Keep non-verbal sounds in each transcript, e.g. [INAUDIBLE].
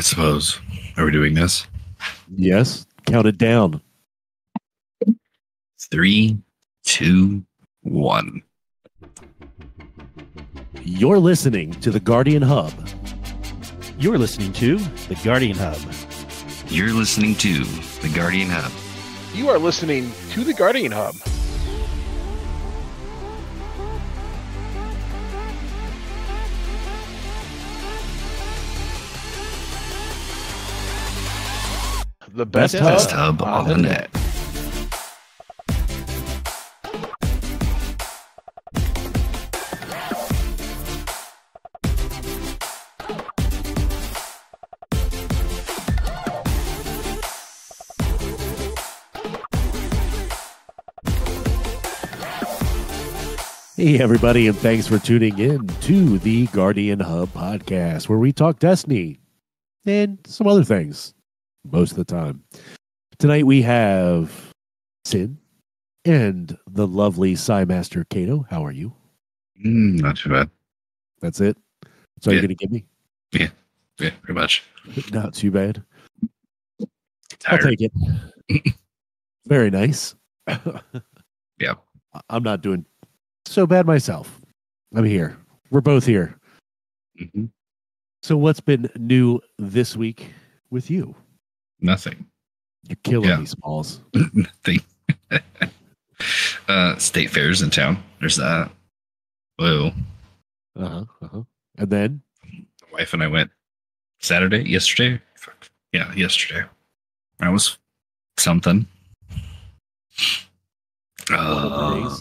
I suppose. Are we doing this? Yes. Count it down. Three, two, one. You're listening to the Guardian Hub. You're listening to The Guardian Hub. You're listening to the Guardian Hub. You are listening to the Guardian Hub. The best, Best hub, Best hub on the net. Hey, everybody, and thanks for tuning in to the Guardian Hub podcast, where we talk Destiny and some other things most of the time. Tonight we have Cyn and the lovely Psy Master Kato. How are you? Mm, not too bad. That's it. So you're going to give me? Yeah, Yeah, pretty much. [LAUGHS] Not too bad. I'll take it. [LAUGHS] Very nice. [LAUGHS] Yeah. I'm not doing so bad myself. I'm here. We're both here. Mhm. So, what's been new this week with you? Nothing. You're killing Yeah. me, Smalls. Nothing. uh, state fairs in town. There's that. Whoa. Uh huh. Uh-huh. And then, My wife and I went Saturday, yesterday. Yeah, yesterday. That was something. one of the Uh,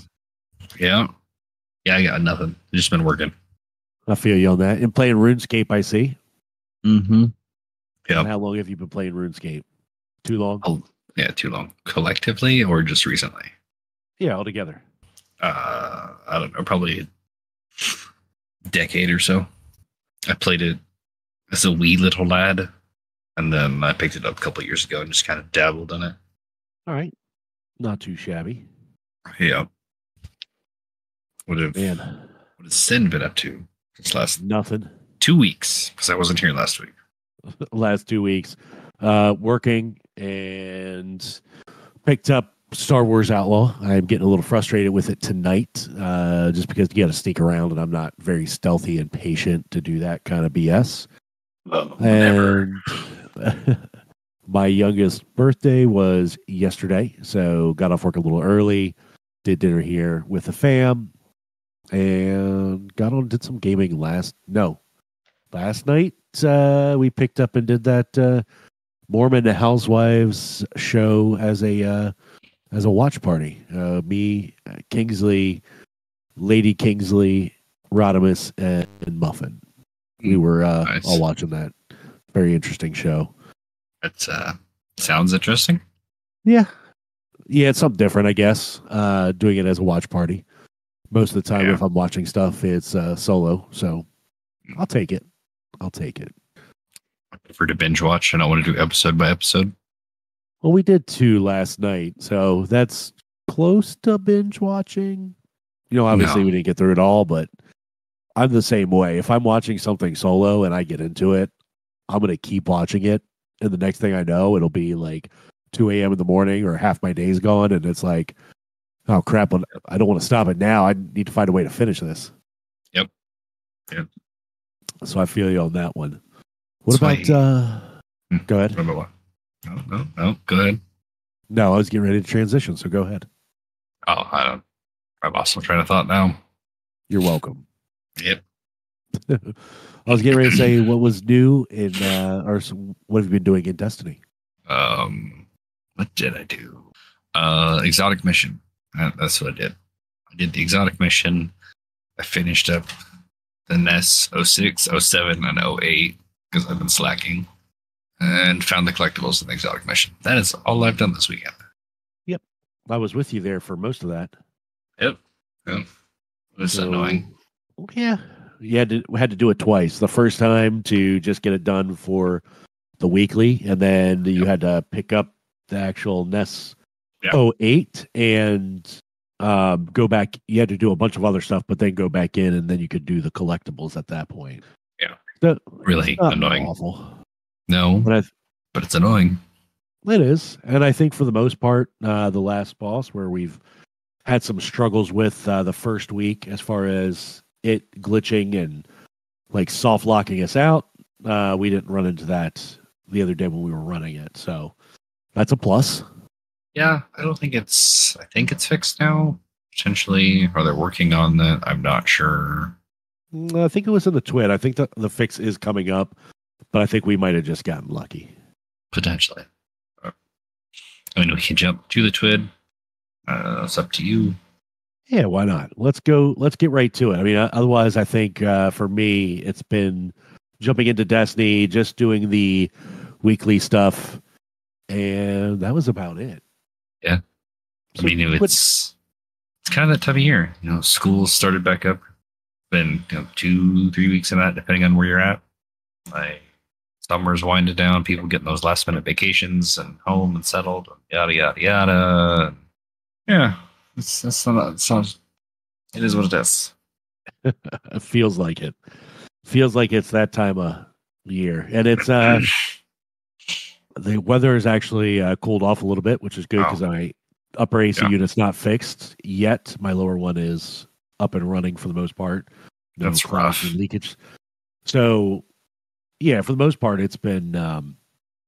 yeah. Yeah, I got nothing. Just been working. I feel you on that. And playing RuneScape, I see. Mm-hmm. Yep. And how long have you been playing RuneScape? Too long? Oh, yeah, too long. Collectively or just recently? Yeah, altogether. Uh, I don't know, probably a decade or so. I played it as a wee little lad, and then I picked it up a couple years ago and just kind of dabbled in it. All right. Not too shabby. Yeah. What have Man, what has Cyn been up to since last nothing. two weeks? Because I wasn't here last week. [LAUGHS] last two weeks uh working and picked up star wars outlaw. I'm getting a little frustrated with it tonight uh just because you got to sneak around and i'm not very stealthy and patient to do that kind of bs Oh, and [LAUGHS] my youngest birthday was yesterday so got off work a little early did dinner here with the fam and got on did some gaming last no last night uh we picked up and did that uh mormon housewives show as a uh as a watch party. Uh me uh, kingsley lady kingsley rodimus and, and muffin. We were uh Nice. all watching that. Very interesting show. It uh, sounds interesting. yeah. Yeah it's something different i guess. Uh doing it as a watch party. Most of the time Yeah. if i'm watching stuff it's uh solo so i'll take it i'll take it I prefer to binge watch. And I don't want to do episode by episode. well we did two last night so that's close to binge watching you know obviously No. we didn't get through it all but i'm the same way if i'm watching something solo and i get into it i'm gonna keep watching it and the next thing i know it'll be like 2 a.m in the morning or half my day's gone and it's like oh crap i don't want to stop it now i need to find a way to finish this Yep. Yep. So i feel you on that one what That's about uh Hmm. go ahead about what? No, no, no. Go ahead. no i was getting ready to transition so go ahead Oh, I don't. I lost my train of thought now. you're welcome Yep. [LAUGHS] I was getting ready to say what was new in uh or what have you been doing in Destiny? Um, what did I do? Uh, exotic mission. That's what I did. I did the exotic mission. I finished up the NES 06, 07, and 08 because I've been slacking, and found the collectibles in the exotic mission. That is all I've done this weekend. Yep. I was with you there for most of that. Yep. Yep. It was So, annoying. Yeah, you had to had to do it twice. The first time to just get it done for the weekly, and then you Yep. had to pick up the actual NES Yeah. 08 and um, go back. You had to do a bunch of other stuff, but then go back in, and then you could do the collectibles at that point. Yeah. So, Really not annoying. Awful. No, But I, but it's annoying. It is, and I think for the most part, uh, the last boss where we've had some struggles with uh, the first week as far as it glitching and like soft locking us out. Uh, we didn't run into that the other day when we were running it, so that's a plus. Yeah, I don't think it's. I think it's fixed now. Potentially, are they're working on that. I'm not sure. Mm, I think it was in the twid. I think the, the fix is coming up, but I think we might have just gotten lucky. Potentially. Uh, I mean, we can jump to the twid. Uh, it's up to you. Yeah, why not? Let's go. Let's get right to it. I mean, uh, otherwise, I think uh, for me, it's been jumping into Destiny, just doing the weekly stuff, and that was about it. Yeah. I mean, what- it's it's kind of that time of year. You know, school started back up. Been you know, two, three weeks in that, depending on where you're at. Like summer's winding down. People getting those last minute vacations and home and settled. And yada yada yada. Yeah, it's that's not. It sounds. It is what it is. [LAUGHS] it feels like it. Feels like it's that time of year, and it's uh [CLEARS THROAT] the weather is actually uh, cooled off a little bit, which is good Oh. because my upper AC Yeah. unit's not fixed yet. My lower one is up and running for the most part. No That's rough. leakage. So, yeah, for the most part, it's been um,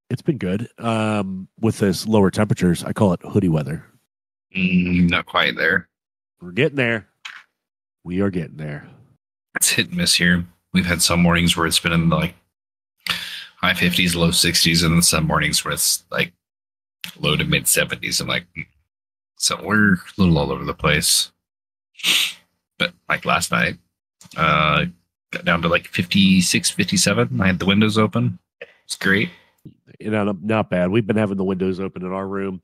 it's been good. Um, with this lower temperatures, I call it hoodie weather. Mm, not quite there. We're getting there. We are getting there. It's hit and miss here. We've had some mornings where it's been in the like high fifties, low sixties, and then some mornings where it's like low to mid seventies. I'm like, hmm. so we're a little all over the place. But like last night, uh, got down to like 56, 57. I had the windows open. It's great. you know, not bad. We've been having the windows open in our room,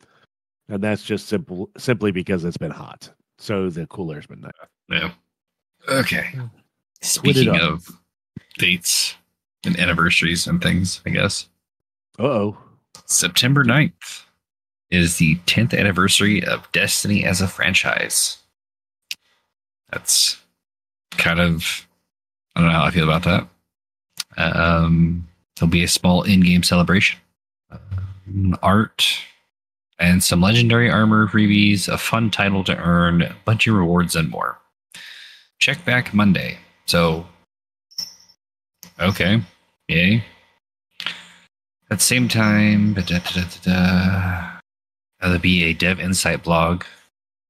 and that's just simple, simply because it's been hot. So the cooler's been nice. Yeah. Okay. Speaking of dates and anniversaries and things, I guess. Uh oh. September 9th is the 10th anniversary of Destiny as a franchise. That's kind of, I don't know how I feel about that. Um, there'll be a small in game celebration, um, art, and some legendary armor freebies, a fun title to earn, a bunch of rewards, and more. Check back Monday. So, okay. Yay. At the same time, da, da, da, da, there'll be a Dev Insight blog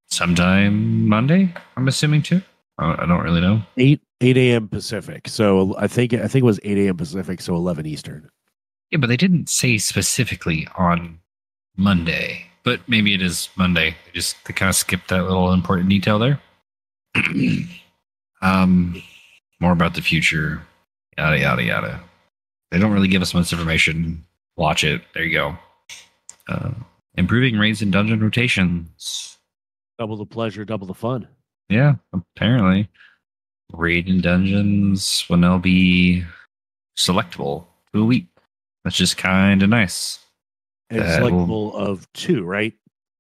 sometime Monday. I'm assuming too. I I don't really know. Eight eight a.m. Pacific. So I think I think it was eight a.m. Pacific. So eleven Eastern. Yeah, but they didn't say specifically on Monday. But maybe it is Monday. They just they kind of skipped that little important detail there. [CLEARS THROAT] um, more about the future. Yada yada yada. They don't really give us much information. Watch it. There you go. Uh, improving raids and dungeon rotations. Double the pleasure, double the fun. Yeah, apparently. Raid and dungeons will now be selectable to a week. That's just kind of nice. And That will- selectable of two, right?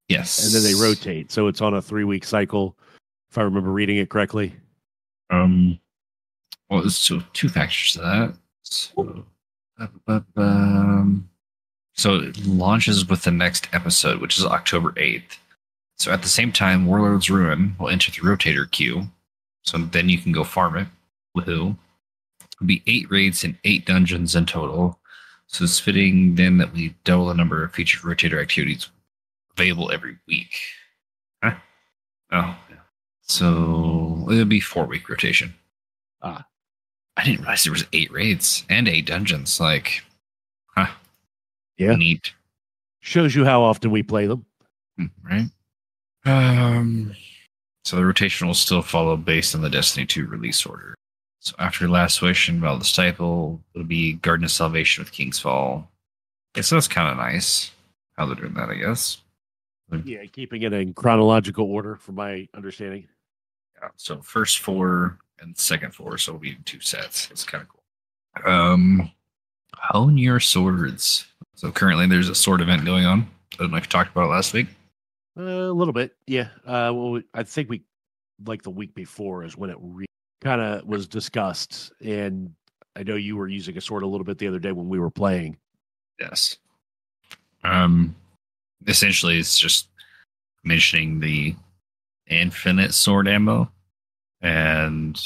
Yes. And then they rotate. So it's on a three week cycle. If I remember reading it correctly. Um, well, there's two, two factors to that. So, um, so it launches with the next episode, which is October 8th. So at the same time, Warlord's Ruin will enter the rotator queue. So then you can go farm it. Woohoo. It'll be eight raids and eight dungeons in total. So it's fitting then that we double the number of featured rotator activities available every week. Huh? Oh, yeah. So it'll be four week rotation. Ah. I didn't realize there was eight raids and eight dungeons. Like, huh? Yeah. Neat. Shows you how often we play them. Hmm, Right. Um. So the rotation will still follow based on the Destiny 2 release order. So after Last Wish and Vow of the Disciple, it'll be Garden of Salvation with King's Fall. Yeah, so that's kind of nice how they're doing that, I guess. Yeah, keeping it in chronological order, from my understanding. Yeah, so first four and second four, so it'll be in two sets. It's kind of cool. Um, hone your swords. So currently, there's a sword event going on. I don't know if you talked about it last week. Uh, a little bit, yeah. Uh, well, I think we like the week before is when it re- kind of was discussed, and I know you were using a sword a little bit the other day when we were playing. Yes. Um, essentially, it's just mentioning the infinite sword ammo and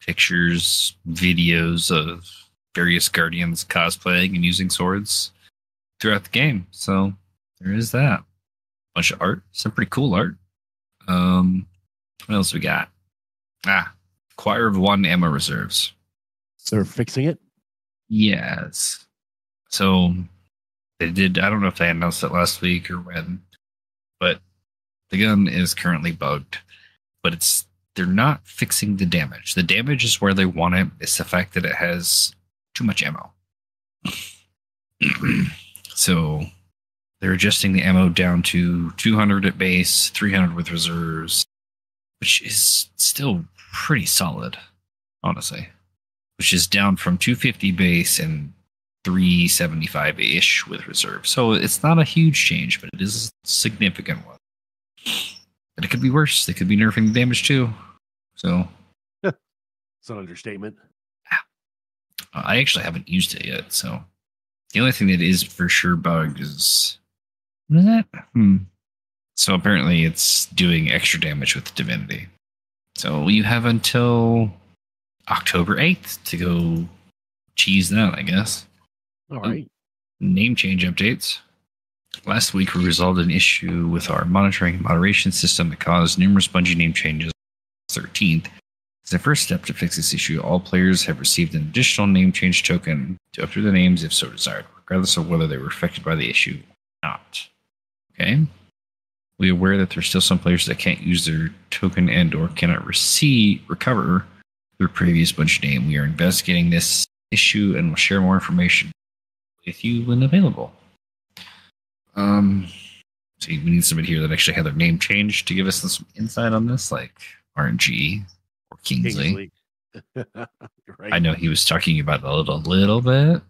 pictures, videos of various guardians cosplaying and using swords throughout the game. So there is that. Bunch of art, some pretty cool art. Um, what else we got? Ah, Choir of One ammo reserves. They're fixing it. Yes. So they did. I don't know if they announced it last week or when, but the gun is currently bugged. But it's they're not fixing the damage. The damage is where they want it. It's the fact that it has too much ammo. [CLEARS THROAT] so they're adjusting the ammo down to 200 at base, 300 with reserves, which is still pretty solid, honestly. Which is down from 250 base and 375 ish with reserve. So it's not a huge change, but it is a significant one. But it could be worse. They could be nerfing the damage too. So [LAUGHS] It's an understatement. I actually haven't used it yet. So the only thing that is for sure bugged is what is that? Hmm. So apparently it's doing extra damage with divinity. So you have until October 8th to go cheese that, I guess. All right. name change updates. Last week, we resolved an issue with our monitoring and moderation system that caused numerous Bungie name changes. 13th. As a first step to fix this issue, all players have received an additional name change token to update their names if so desired, regardless of whether they were affected by the issue or not. Okay. We are aware that there's still some players that can't use their token and or cannot receive recover their previous Bungie name. We are investigating this issue and will share more information with you when available. Um, see, we need somebody here that actually had their name changed to give us some insight on this, like RNG or Kingsley. Kingsley. [LAUGHS] right. I know he was talking about it a little, little bit.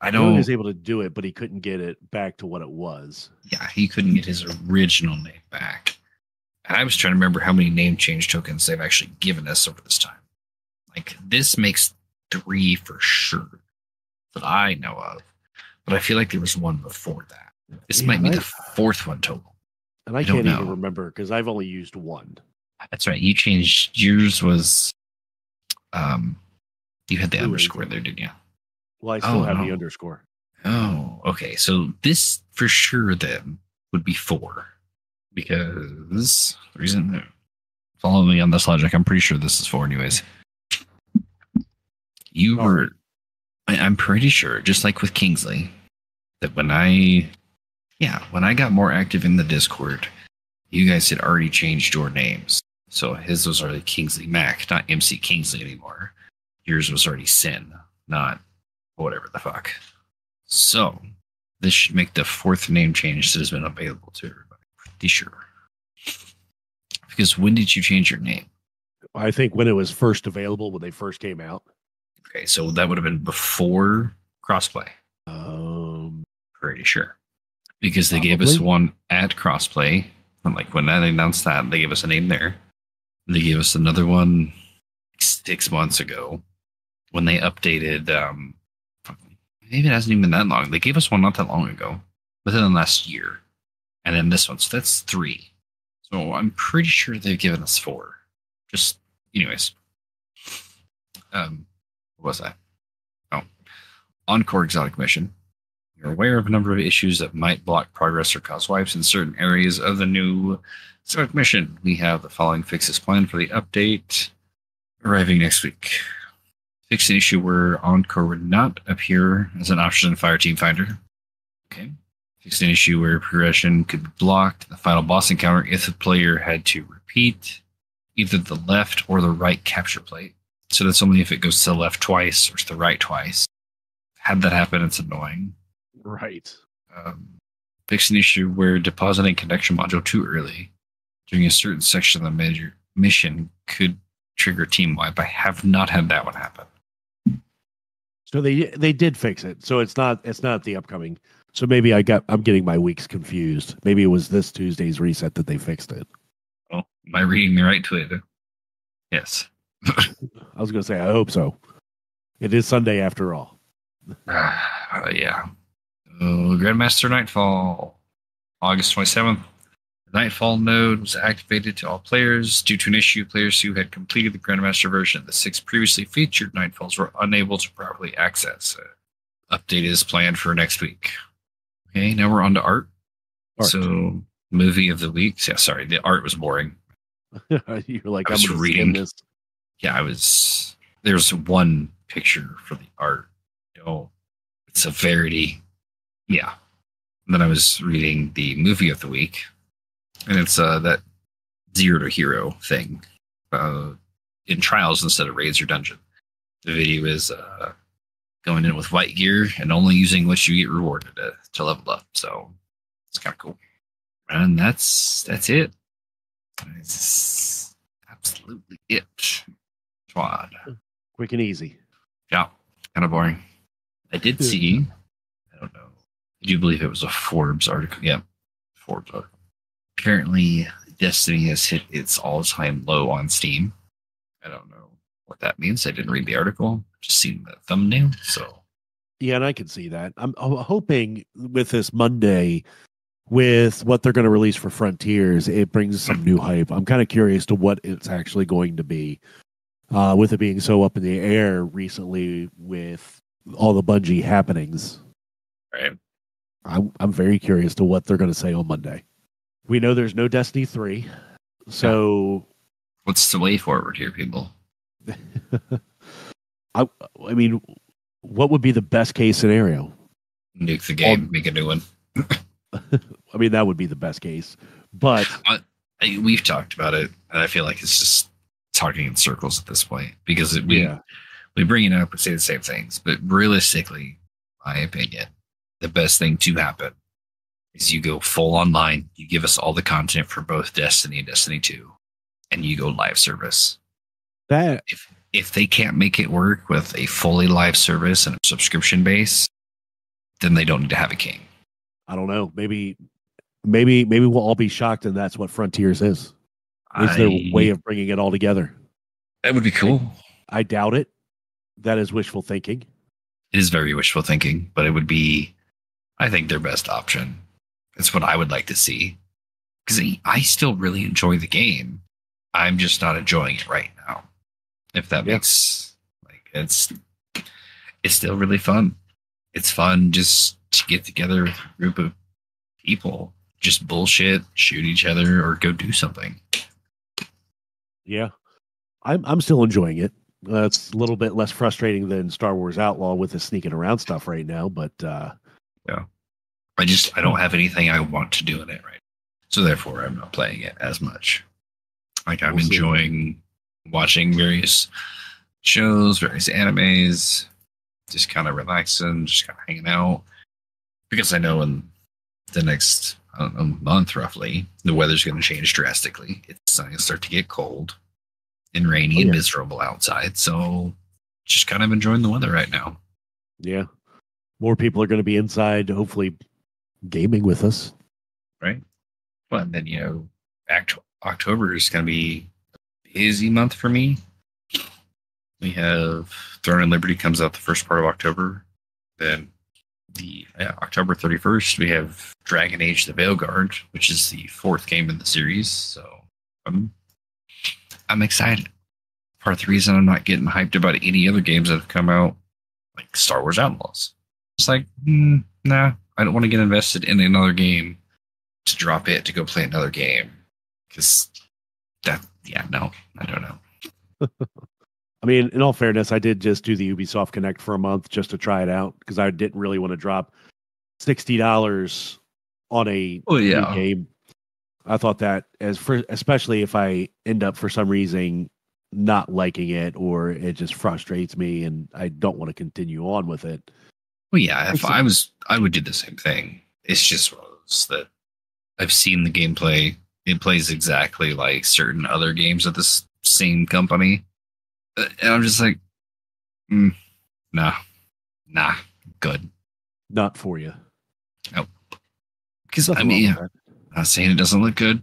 I know, he was able to do it, but he couldn't get it back to what it was. yeah, he couldn't get his original name back. And I was trying to remember how many name change tokens they've actually given us over this time. Like this makes three for sure that I know of, but I feel like there was one before that. This Yeah, might be I- the fourth one total. And I, I can't even remember because I've only used one. That's right. You changed yours was um you had the Blue underscore there, didn't you? Well, I still Oh, have no. the underscore. Oh, okay. So this for sure then would be four. Because the reason follow me on this logic, I'm pretty sure this is four anyways. You All were. I, I'm pretty sure, just like with Kingsley, that when I yeah, when I got more active in the Discord, you guys had already changed your names. So his was already Kingsley Mac, not MC Kingsley anymore. Yours was already Cyn, not whatever the fuck. So this should make the fourth name change that has been available to everybody. Pretty sure. Because when did you change your name? I think when it was first available, when they first came out. Okay, so that would have been before crossplay. Um, Pretty sure. Because they gave us one at crossplay. And like when they announced that, they gave us a name there. They gave us another one six months ago when they updated um maybe it hasn't even been that long. They gave us one not that long ago. Within the last year. And then this one. So that's three. So I'm pretty sure they've given us four. Just anyways. Um what was that? Oh. Encore exotic mission. You're aware of a number of issues that might block progress or cause wipes in certain areas of the new exotic mission. We have the following fixes planned for the update arriving next week. Fix an issue where Encore would not appear as an option in Fireteam Finder. Okay. Fix an issue where progression could be blocked in the final boss encounter if the player had to repeat either the left or the right capture plate. So that's only if it goes to the left twice or to the right twice. Had that happen, it's annoying. Right. Um, fix an issue where depositing connection module too early during a certain section of the major mission could trigger team wipe. I have not had that one happen. So they they did fix it. So it's not it's not the upcoming. So maybe I got I'm getting my weeks confused. Maybe it was this Tuesday's reset that they fixed it. Oh, am I reading the right tweet? Yes. [LAUGHS] I was going to say I hope so. It is Sunday after all. [SIGHS] Uh, yeah. Grandmaster Nightfall, August 27th. The Nightfall node was activated to all players. Due to an issue, players who had completed the Grandmaster version of the six previously featured Nightfalls were unable to properly access. Update is planned for next week. Okay, now we're on to art. Art. So, movie of the week. Yeah, sorry, the art was boring. [LAUGHS] You're like, I was reading. this. Yeah, I was. There's one picture for the art. Know, it's a verity. Yeah. And then I was reading the movie of the week, and it's uh, that zero to hero thing uh, in trials instead of raids or dungeon. The video is uh, going in with white gear and only using what you get rewarded to, to level up. So it's kind of cool. And that's that's it. It's absolutely it. Squad. Quick and easy. Yeah, kind of boring. I did see. I don't know. I do believe it was a Forbes article. Yeah, Forbes article. Apparently, Destiny has hit its all-time low on Steam. I don't know what that means. I didn't read the article. Just seen the thumbnail. So Yeah, and I can see that. I'm, I'm hoping with this Monday, with what they're going to release for Frontiers, it brings some new hype. I'm kind of curious to what it's actually going to be, uh, with it being so up in the air recently with all the Bungie happenings. right. I'm, I'm very curious to what they're going to say on Monday. We know there's no Destiny 3. So, What's the way forward here, people? [LAUGHS] I, I mean, what would be the best case scenario? Nuke the game, make a new one. [LAUGHS] I mean, that would be the best case. But I, we've talked about it, and I feel like it's just talking in circles at this point because it, we yeah, we bring it up and say the same things, but realistically, my opinion, the best thing to happen is you go full online. You give us all the content for both Destiny and Destiny Two, and you go live service. that If if they can't make it work with a fully live service and a subscription base, then they don't need to have a king. I don't know. Maybe, maybe, maybe we'll all be shocked, and that's what Frontiers is. Is their way of bringing it all together? that would be cool. I doubt it. That is wishful thinking. It is very wishful thinking, but it would be, I think, their best option. That's what I would like to see. Because I still really enjoy the game. I'm just not enjoying it right now. If that Yeah. makes like it's it's still really fun. It's fun just to get together with a group of people, just bullshit, shoot each other, or go do something. Yeah, I'm. I'm still enjoying it. Uh, it's a little bit less frustrating than Star Wars Outlaw with the sneaking around stuff right now, but uh, I just I don't have anything I want to do in it right. So therefore I'm not playing it as much. Like I'm We'll see. enjoying watching various shows, various animes, just kind of relaxing, just kind of hanging out. Because I know in the next I don't know, month roughly, the weather's going to change drastically. It's going to start to get cold and rainy Oh, and miserable outside. So just kind of enjoying the weather right now. yeah, more people are going to be inside, hopefully, gaming with us. right? Well, and then you know, act- October is going to be a busy month for me. We have Throne and Liberty comes out the first part of October. Then the yeah, October thirty first, we have Dragon Age: The Veilguard, which is the fourth game in the series. So I'm I'm excited. Part of the reason I'm not getting hyped about any other games that have come out, like Star Wars Outlaws. It's like, mm, nah, I don't want to get invested in another game to drop it to go play another game because that yeah no I don't know [LAUGHS] I mean, in all fairness, I did just do the Ubisoft Connect for a month just to try it out because I didn't really want to drop sixty dollars on a oh new game. I thought that as for especially if I end up for some reason not liking it or it just frustrates me and I don't want to continue on with it. Well yeah if I was I would do the same thing. It's just one of those that I've seen the gameplay. It plays exactly like certain other games of this same company. Uh, and I'm just like mm, nah nah good. Not for you. Nope. because I mean that. not saying it doesn't look good.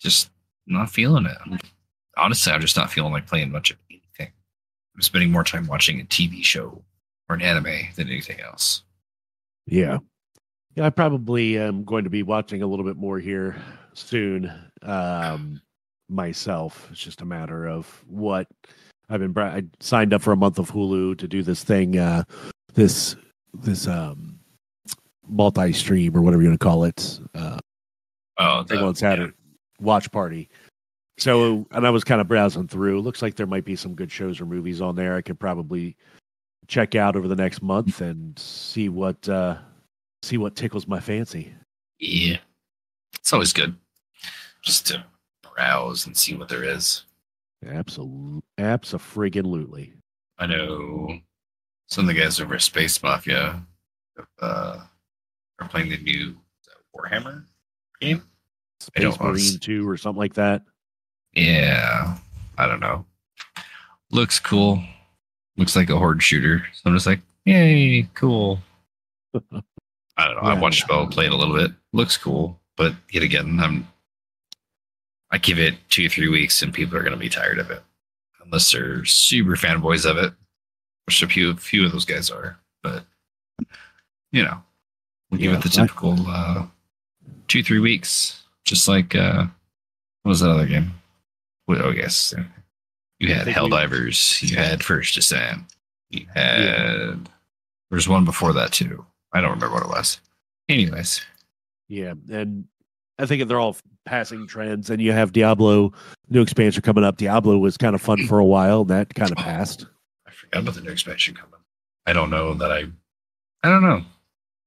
Just not feeling it. Honestly i'm just not feeling like playing much of anything. I'm spending more time watching a tv show or an anime than anything else Yeah. Yeah, I probably am going to be watching a little bit more here soon. Um, myself, it's just a matter of what I've been. I signed up for a month of Hulu to do this thing, uh, this this um, multi-stream or whatever you want to call it. Uh, Oh, the- on Saturday watch party. So, and I was kind of browsing through. Looks like there might be some good shows or movies on there. I could probably check out over the next month and see what uh see what tickles my fancy. Yeah. It's always good just to browse and see what there is. Absolutely, absolutely. I know some of the guys over at Space Mafia uh, are playing the new Warhammer game. Space. Marine Two or something like that. Yeah, I don't know. Looks cool. Looks like a horde shooter. So I'm just like, yay, cool. [LAUGHS] I don't know. I watched Bell play it a little bit. Looks cool, but yet again, I'm. I give it two, three weeks, and people are going to be tired of it, unless they're super fanboys of it, which a few, few of those guys are. But you know, give Yeah, it the typical uh, two, three weeks, just like uh, what was that other game? Oh yes, you had we- Helldivers, you had First Descent, you had. There's one before that too. I don't remember what it was. Anyways, Yeah, and I think they're all passing trends. And you have Diablo new expansion coming up. Diablo was kind of fun for a while. and That kind of oh. passed. I forgot about the new expansion coming. I don't know that I. I don't know.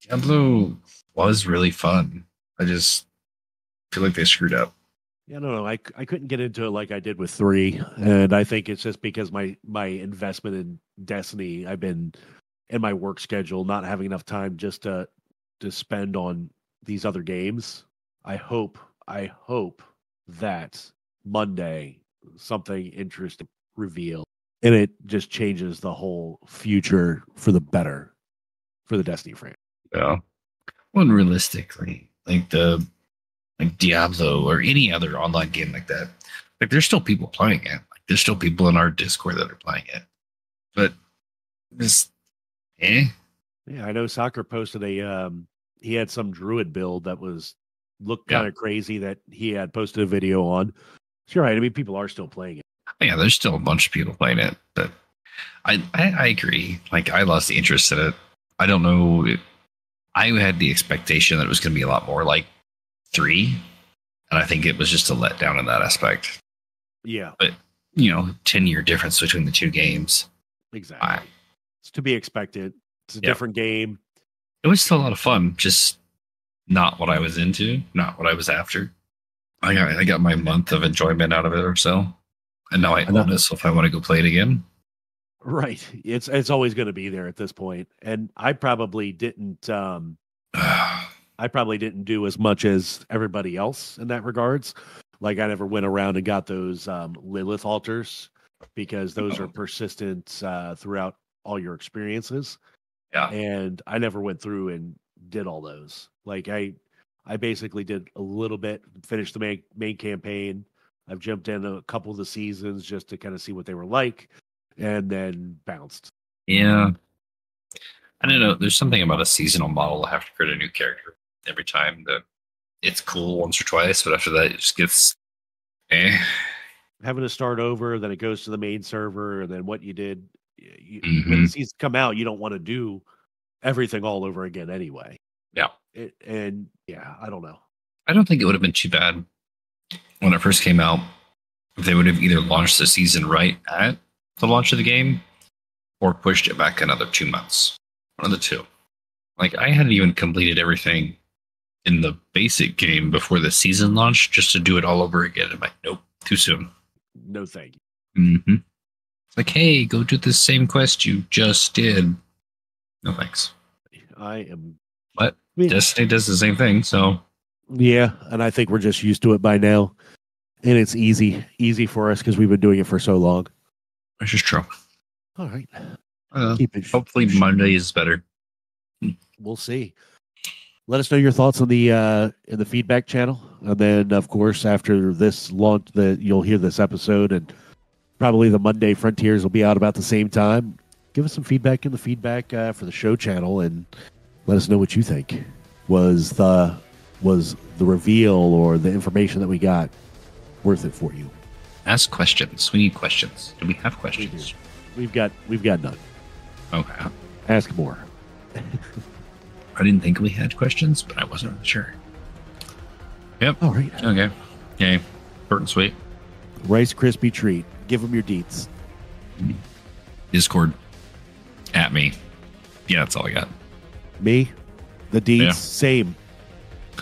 Diablo was really fun. I just feel like they screwed up. Yeah, no, no, I, I couldn't get into it like I did with three, and I think it's just because my my investment in Destiny, I've been in my work schedule, not having enough time just to to spend on these other games. I hope, I hope that Monday something interesting reveal, and it just changes the whole future for the better for the Destiny franchise. Yeah. Well, realistically, like the like Diablo or any other online game like that, like there's still people playing it. Like there's still people in our Discord that are playing it. But just eh. Yeah, I know Soccer posted a um he had some druid build that was looked kind of crazy that he had posted a video on. Sure, right. I mean people are still playing it. Yeah, there's still a bunch of people playing it, but I I, I agree. Like I lost the interest in it. I don't know. I had the expectation that it was going to be a lot more like three, and I think it was just a letdown in that aspect. Yeah, But, You know, ten year difference between the two games. exactly. I- it's to be expected. It's a Yep. different game. It was still a lot of fun, just not what I was into, not what I was after. I got I got my month of enjoyment out of it or so, and now I I know. own it. So if I want to go play it again, Right. It's it's always going to be there at this point. And I probably didn't um [SIGHS] [SIGHS] I probably didn't do as much as everybody else in that regards. Like I never went around and got those um, Lilith altars because those are persistent uh, throughout all your experiences. Yeah. And I never went through and did all those. Like I, I basically did a little bit, finished the main main campaign. I've jumped in a couple of the seasons just to kind of see what they were like, and then bounced. Yeah. I don't know. There's something about a seasonal model. I have to create a new character every time that it's cool once or twice, but after that, it just gets eh. having to start over, then it goes to the main server, and then what you did. You, When the seasons come out, you don't want to do everything all over again anyway. Yeah. It, and yeah, I don't know. I don't think it would have been too bad when it first came out if they would have either launched the season right at the launch of the game or pushed it back another two months. One of the two. Like, I hadn't even completed everything in the basic game before the season launch just to do it all over again. I'm like, nope, too soon. No, thank you. Mm-hmm. It's like, hey, go do the same quest you just did. No thanks. I am. What? Destiny does the same thing, so yeah, and I think we're just used to it by now, and it's easy, easy for us because we've been doing it for so long. it's just true. All right, Uh, keep it. hopefully, Monday is better. we'll see. Let us know your thoughts on the uh, in the feedback channel, and then of course after this launch, that you'll hear this episode, and probably the Monday Frontiers will be out about the same time. Give us some feedback in the feedback uh, for the show channel, and let us know what you think. Was the was the reveal or the information that we got worth it for you? Ask questions. We need questions. Do we have questions? We've got we've got none. Okay. Ask more. [LAUGHS] I didn't think we had questions, but I wasn't sure. Yep. All right. Okay. Okay. Short and sweet. Rice Krispie treat. Give them your deets. Discord. At me. Yeah, that's all I got. Me, the deets, Yeah. same.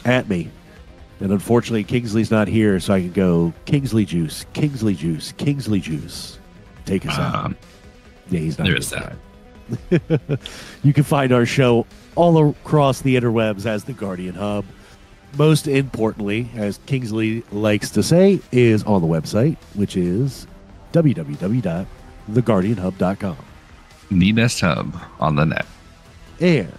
At me. And unfortunately, Kingsley's not here, so I can go Kingsley Juice, Kingsley Juice, Kingsley Juice. Take us out. Um, Yeah, he's not There is here is for that. [LAUGHS] you can find our show all across the interwebs as the Guardian Hub. Most importantly, as Kingsley likes to say, is on the website, which is www.theguardianhub.com. the best hub on the net. And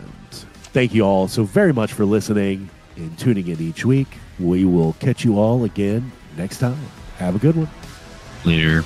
thank you all so very much for listening and tuning in each week. We will catch you all again next time. Have a good one. Later.